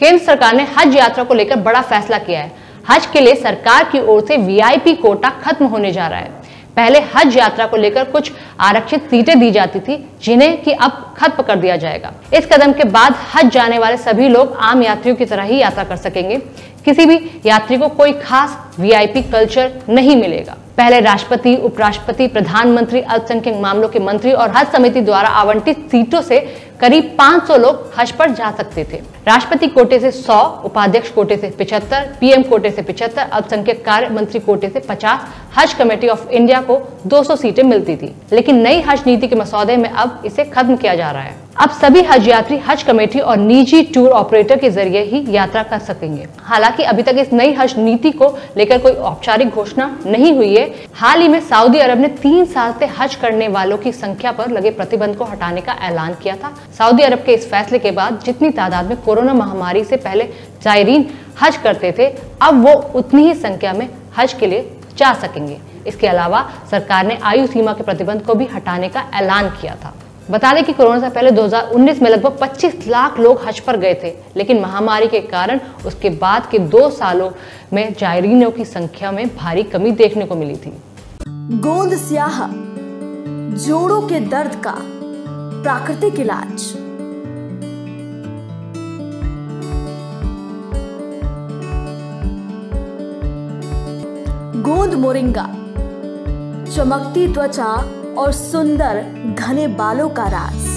केंद्र सरकार ने हज यात्रा को लेकर बड़ा फैसला किया है। हज के लिए सरकार की ओर से वीआईपी कोटा खत्म होने जा रहा है। पहले हज यात्रा को लेकर कुछ आरक्षित सीटें दी जाती थी, जिन्हें कि अब खत्म कर दिया जाएगा। इस कदम के बाद हज जाने वाले सभी लोग आम यात्रियों की तरह ही यात्रा कर सकेंगे। किसी भी यात्री को कोई खास वीआईपी कल्चर नहीं मिलेगा। पहले राष्ट्रपति, उपराष्ट्रपति, प्रधानमंत्री, अल्पसंख्यक मामलों के मंत्री और हज समिति द्वारा आवंटित सीटों से करीब 500 लोग हज पर जा सकते थे। राष्ट्रपति कोटे से 100, उपाध्यक्ष कोटे से 75, पीएम कोटे से 75, अल्पसंख्यक कार्य मंत्री कोटे से 50, हज कमेटी ऑफ़ इंडिया को 200 सीटें मिलती थी। लेकिन नई हज नीति के मसौदे में अब इसे खत्म किया जा रहा है। अब सभी हज यात्री, हज कमेटी और निजी टूर ऑपरेटर के ज़रिए ही यात्रा कर सकेंगे। हालाँकि अभी तक इस नई हज नीति को लेकर कोई औपचारिक घोषणा नहीं हुई है। हाल ही में सऊदी अरब ने तीन साल से हज करने वालों की संख्या पर लगे प्रतिबंध को हटाने का ऐलान किया था। सऊदी अरब के इस फैसले के बाद जितनी तादाद में कोरोना महामारी से पहले जायरीन हज करते थे, अब वो उतनी ही संख्या में हज के लिए जा सकेंगे। इसके अलावा सरकार ने आयु सीमा के प्रतिबंध को भी हटाने का ऐलान किया था। बता दें कि कोरोना से पहले 2019 में लगभग 25 लाख लोग हज पर गए थे, लेकिन महामारी के कारण उसके बाद के दो सालों में जायरीनों की संख्या में भारी कमी देखने को मिली थी। गोंद स्याह, जोड़ों के दर्द का प्राकृतिक इलाज। गोंद मोरिंगा, चमकती त्वचा और सुंदर घने बालों का राज।